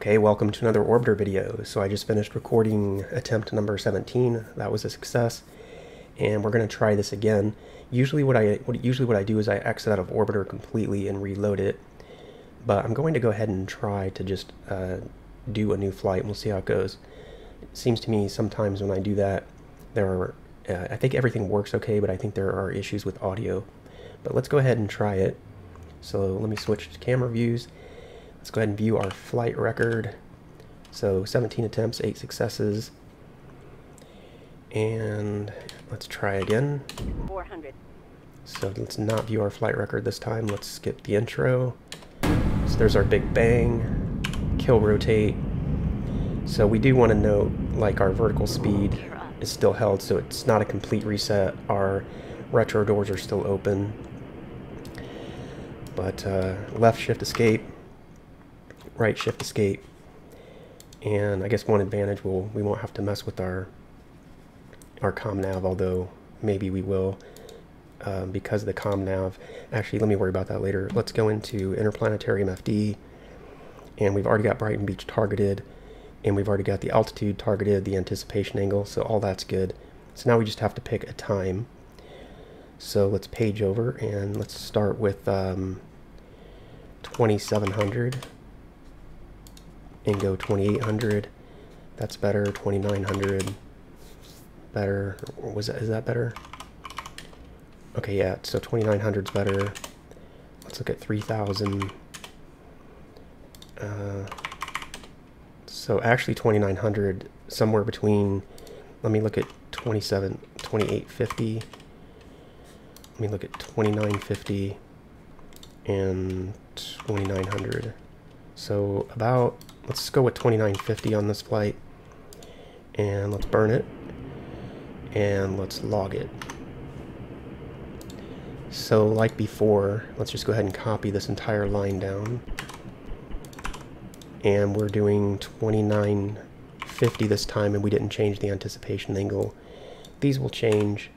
Okay, welcome to another Orbiter video. So I just finished recording attempt number 17. That was a success. And we're going to try this again. Usually what I what, usually what I do is I exit out of Orbiter completely and reload it. But I'm going to go ahead and try to just uh, do a new flight. We'll see how it goes. It seems to me sometimes when I do that, there are, uh, I think everything works okay, but I think there are issues with audio. But let's go ahead and try it. So let me switch to camera views. Let's go ahead and view our flight record. So 17 attempts, 8 successes. And let's try again. 400. So let's not view our flight record this time. Let's skip the intro. So there's our big bang, kill rotate. So we do want to note like our vertical speed is still held, so it's not a complete reset. Our retro doors are still open. But uh, left shift escape right shift escape. And I guess one advantage will we won't have to mess with our our nav, although maybe we will um, because of the com nav. Actually, let me worry about that later. Let's go into interplanetary MFD, and we've already got Brighton Beach targeted, and we've already got the altitude targeted, the anticipation angle, so all that's good. So now we just have to pick a time. So let's page over, and let's start with um, 2700 and go 2800 that's better 2900 better was that is that better? Okay yeah so 2900 is better. Let's look at 3000 uh, so actually 2900 somewhere between let me look at 27 2850 let me look at 2950 and 2900 so about Let's go with 2950 on this flight. And let's burn it. And let's log it. So like before, let's just go ahead and copy this entire line down. And we're doing 2950 this time and we didn't change the anticipation angle. These will change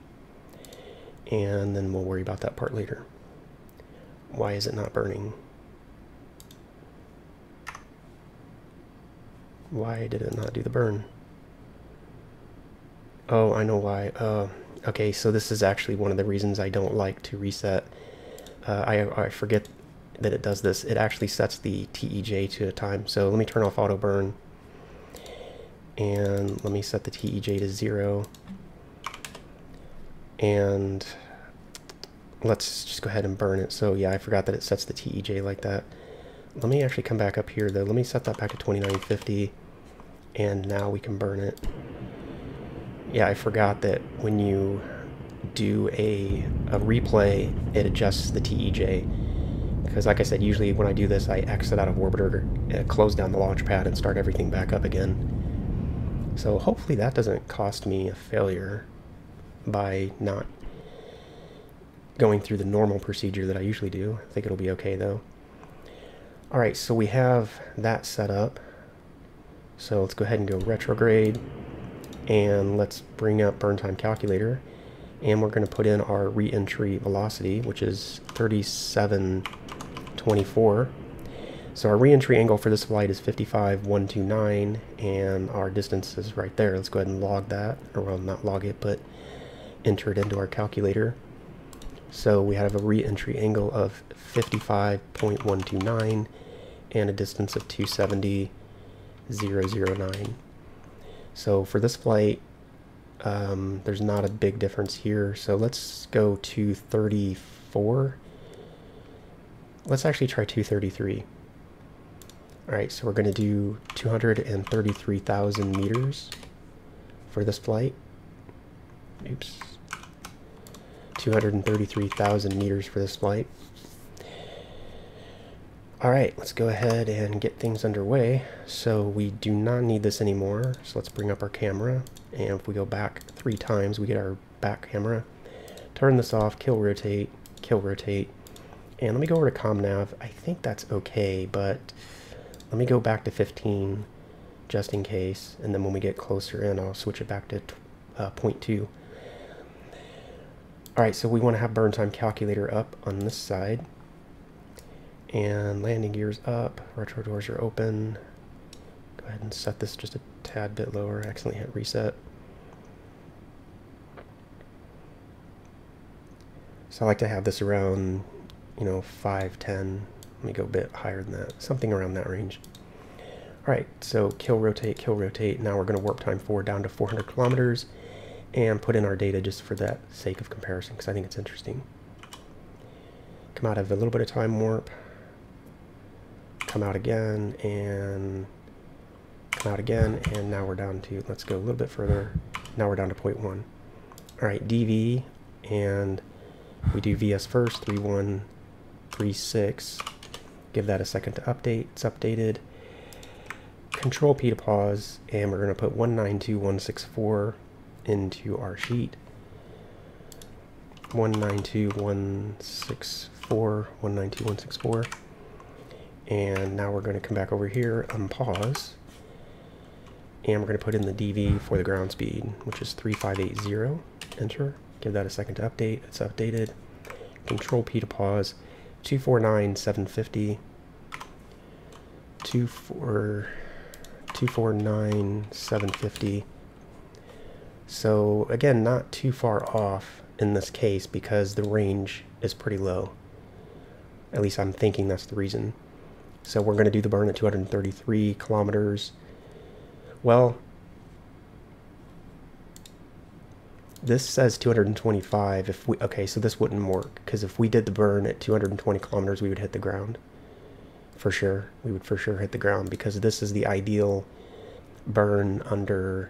and then we'll worry about that part later. Why is it not burning? Why did it not do the burn? Oh, I know why. Uh, okay, so this is actually one of the reasons I don't like to reset. Uh, I, I forget that it does this. It actually sets the TEJ to a time. So let me turn off auto burn. And let me set the TEJ to zero. And let's just go ahead and burn it. So yeah, I forgot that it sets the TEJ like that. Let me actually come back up here though. Let me set that back to 2950 and now we can burn it. Yeah, I forgot that when you do a, a replay, it adjusts the TEJ. Because like I said, usually when I do this, I exit out of Orbiter, uh, close down the launch pad, and start everything back up again. So hopefully that doesn't cost me a failure by not going through the normal procedure that I usually do. I think it'll be okay though. Alright, so we have that set up. So let's go ahead and go retrograde. And let's bring up burn time calculator. And we're going to put in our re-entry velocity which is 3724 so our re-entry angle for this flight is 55129 and our distance is right there. Let's go ahead and log that. Or well not log it but enter it into our calculator. So we have a re-entry angle of 55.129 and a distance of 270 009. So for this flight, um, there's not a big difference here. So let's go to 34. Let's actually try 233. All right, so we're going to do 233,000 meters for this flight. Oops. 233,000 meters for this flight. Alright, let's go ahead and get things underway. So we do not need this anymore. So let's bring up our camera. And if we go back three times, we get our back camera. Turn this off, kill rotate, kill rotate. And let me go over to ComNav. I think that's okay, but let me go back to 15 just in case. And then when we get closer in, I'll switch it back to uh, 0.2. Alright, so we want to have burn time calculator up on this side and landing gears up, retro doors are open, Go ahead and set this just a tad bit lower. I accidentally hit reset. So I like to have this around, you know, 5, 10. Let me go a bit higher than that. Something around that range. All right, so kill, rotate, kill, rotate. Now we're going to warp time forward down to 400 kilometers and put in our data just for that sake of comparison because I think it's interesting. Come out of a little bit of time warp. Come out again and come out again. And now we're down to, let's go a little bit further. Now we're down to 0.1. All right, DV and we do VS first, 3136. Give that a second to update. It's updated. Control P to pause, and we're going to put 192164 into our sheet. 192164, 192164. And now we're going to come back over here, unpause, and we're going to put in the DV for the ground speed, which is 3580. Enter. Give that a second to update. It's updated. Control P to pause. 249750. 24 249750. So again, not too far off in this case because the range is pretty low. At least I'm thinking that's the reason. So we're going to do the burn at 233 kilometers. Well, this says 225 if we okay so this wouldn't work because if we did the burn at 220 kilometers we would hit the ground for sure we would for sure hit the ground because this is the ideal burn under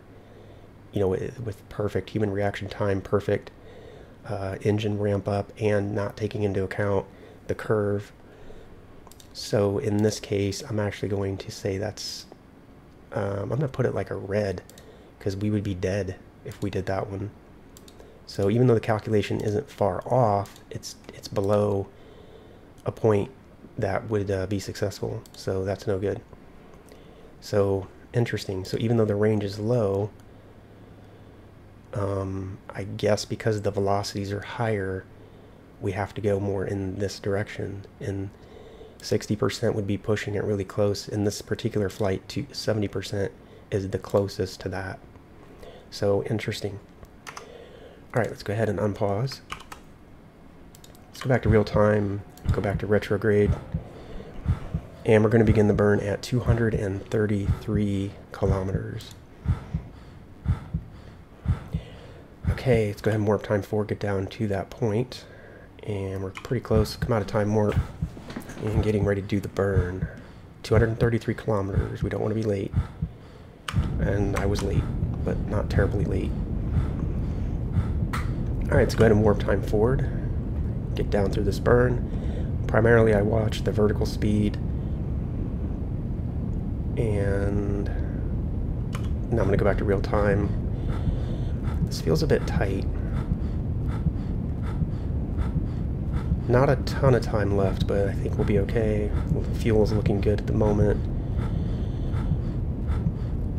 you know with, with perfect human reaction time perfect uh, engine ramp up and not taking into account the curve so in this case I'm actually going to say that's um, I'm gonna put it like a red because we would be dead if we did that one so even though the calculation isn't far off, it's it's below a point that would uh, be successful. So that's no good. So interesting. So even though the range is low, um, I guess because the velocities are higher, we have to go more in this direction. And 60% would be pushing it really close. In this particular flight, to 70% is the closest to that. So interesting. All right, let's go ahead and unpause. Let's go back to real time, go back to retrograde, and we're going to begin the burn at 233 kilometers. Okay, let's go ahead and warp time forward, get down to that point, and we're pretty close. Come out of time warp, and getting ready to do the burn. 233 kilometers. We don't want to be late, and I was late, but not terribly late. Alright, let's go ahead and warp time forward. Get down through this burn. Primarily I watch the vertical speed. And now I'm going to go back to real time. This feels a bit tight. Not a ton of time left, but I think we'll be okay. The fuel is looking good at the moment.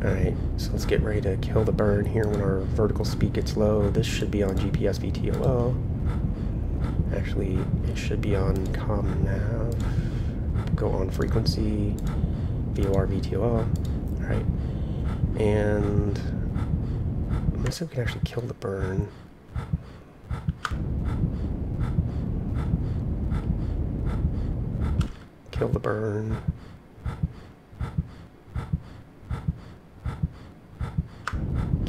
Alright, so let's get ready to kill the burn here when our vertical speed gets low. This should be on GPS VTOL. Actually, it should be on comm nav. Go on frequency, VOR VTOL. Alright, and let's see if we can actually kill the burn. Kill the burn.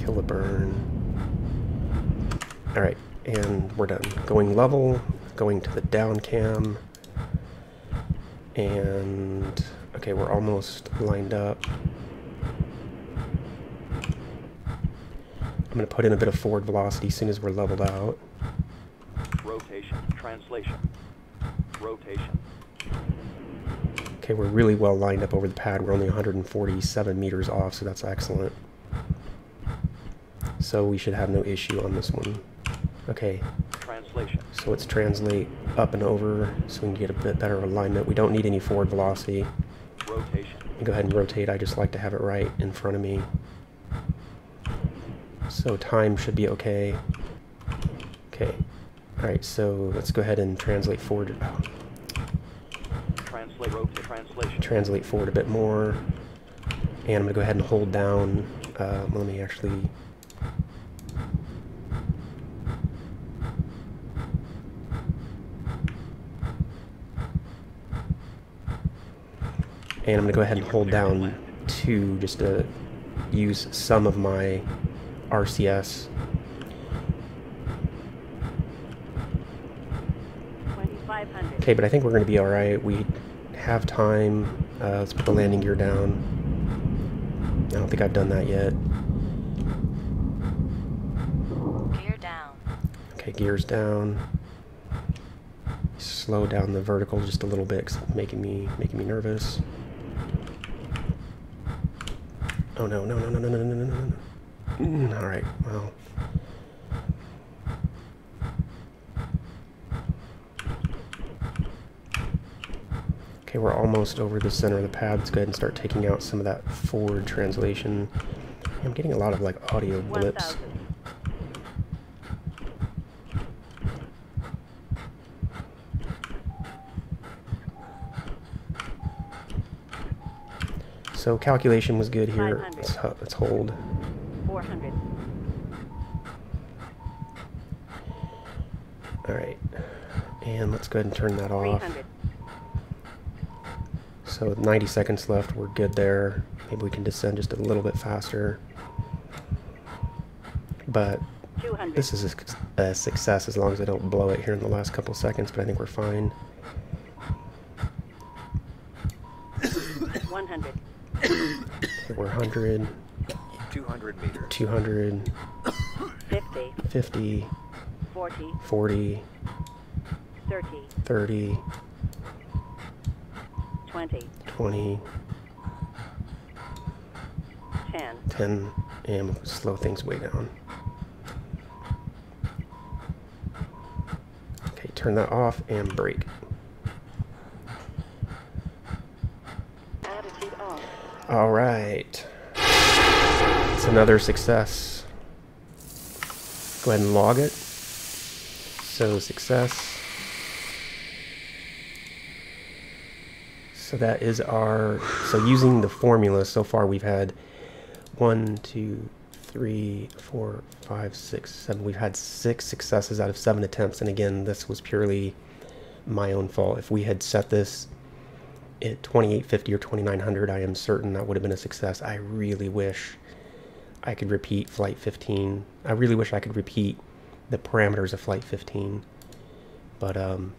kill the burn. Alright, and we're done. Going level, going to the down cam, and okay, we're almost lined up. I'm going to put in a bit of forward velocity as soon as we're leveled out. Rotation, translation, rotation. Okay, we're really well lined up over the pad. We're only 147 meters off, so that's excellent. So we should have no issue on this one. Okay. Translation. So let's translate up and over so we can get a bit better alignment. We don't need any forward velocity. Rotation. Go ahead and rotate. I just like to have it right in front of me. So time should be okay. Okay. Alright, so let's go ahead and translate forward. Translation. Translate forward a bit more. And I'm going to go ahead and hold down, uh, let me actually And I'm going to go ahead and hold down 2 just to use some of my RCS. Okay, but I think we're going to be alright. We have time. Uh, let's put the landing gear down. I don't think I've done that yet. Gear down. Okay, gears down. Slow down the vertical just a little bit, cause it's making me making me nervous. Oh no, no, no, no, no, no, no, no, no, no. Mm, all right, well. Okay, we're almost over the center of the pad. Let's go ahead and start taking out some of that forward translation. I'm getting a lot of like audio blips. So calculation was good here. 500. Let's, let's hold. 400. All right. And let's go ahead and turn that off. 300. So with 90 seconds left, we're good there. Maybe we can descend just a little bit faster. But 200. this is a, a success as long as I don't blow it here in the last couple seconds, but I think we're fine. 100. Okay, we're 100, 200 meters. 200, 50. 50, 40. 40, 30. 30, 20. 20, 10. 10, and slow things way down. Okay, turn that off and brake. Off. All right. It's another success. Go ahead and log it. So success. So that is our, so using the formula, so far we've had one, two, three, four, five, six, seven. We've had six successes out of seven attempts. And again, this was purely my own fault. If we had set this at 2850 or 2900 i am certain that would have been a success i really wish i could repeat flight 15 i really wish i could repeat the parameters of flight 15 but um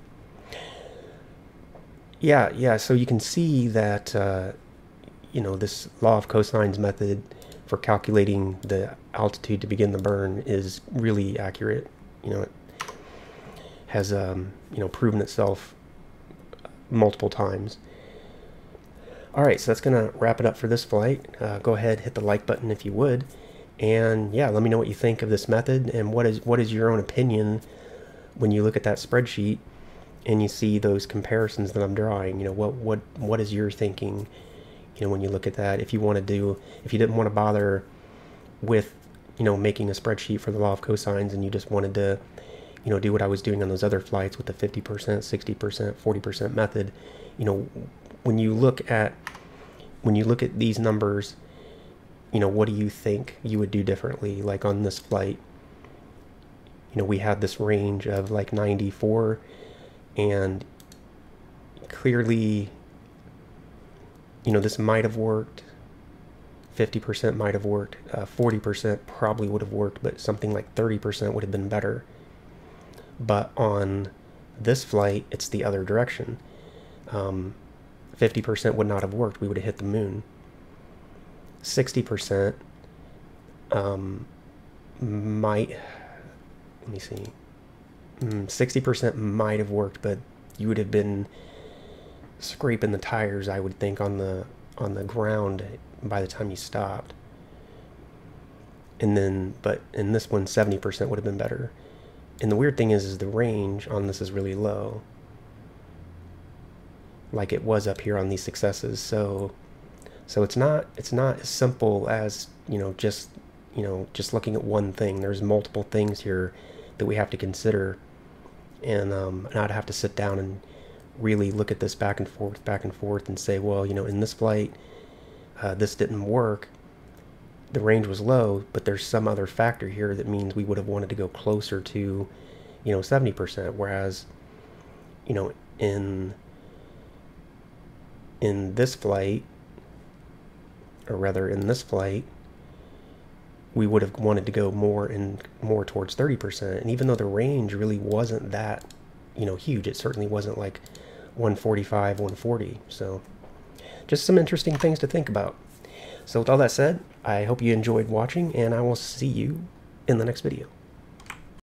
yeah yeah so you can see that uh, you know this law of cosines method for calculating the altitude to begin the burn is really accurate you know it has um, you know proven itself multiple times all right, so that's going to wrap it up for this flight. Uh, go ahead, hit the like button if you would. And yeah, let me know what you think of this method and what is what is your own opinion when you look at that spreadsheet and you see those comparisons that I'm drawing. You know, what what what is your thinking? You know, when you look at that, if you want to do, if you didn't want to bother with, you know, making a spreadsheet for the law of cosines and you just wanted to, you know, do what I was doing on those other flights with the 50%, 60%, 40% method, you know, when you look at when you look at these numbers, you know, what do you think you would do differently? Like on this flight, you know, we had this range of like 94 and clearly, you know, this might have worked. 50% might have worked. Uh, 40% probably would have worked, but something like 30% would have been better. But on this flight, it's the other direction. Um, 50% would not have worked. We would have hit the moon. 60% um, might, let me see, Mm, 60% might have worked, but you would have been scraping the tires, I would think, on the on the ground by the time you stopped. And then, but in this one, 70% would have been better. And the weird thing is, is the range on this is really low like it was up here on these successes. So so it's not it's not as simple as, you know, just you know, just looking at one thing. There's multiple things here that we have to consider. And um and I'd have to sit down and really look at this back and forth, back and forth and say, well, you know, in this flight, uh, this didn't work. The range was low, but there's some other factor here that means we would have wanted to go closer to, you know, 70%. Whereas, you know, in in this flight, or rather in this flight, we would have wanted to go more and more towards 30%. And even though the range really wasn't that, you know, huge, it certainly wasn't like 145, 140. So just some interesting things to think about. So with all that said, I hope you enjoyed watching and I will see you in the next video.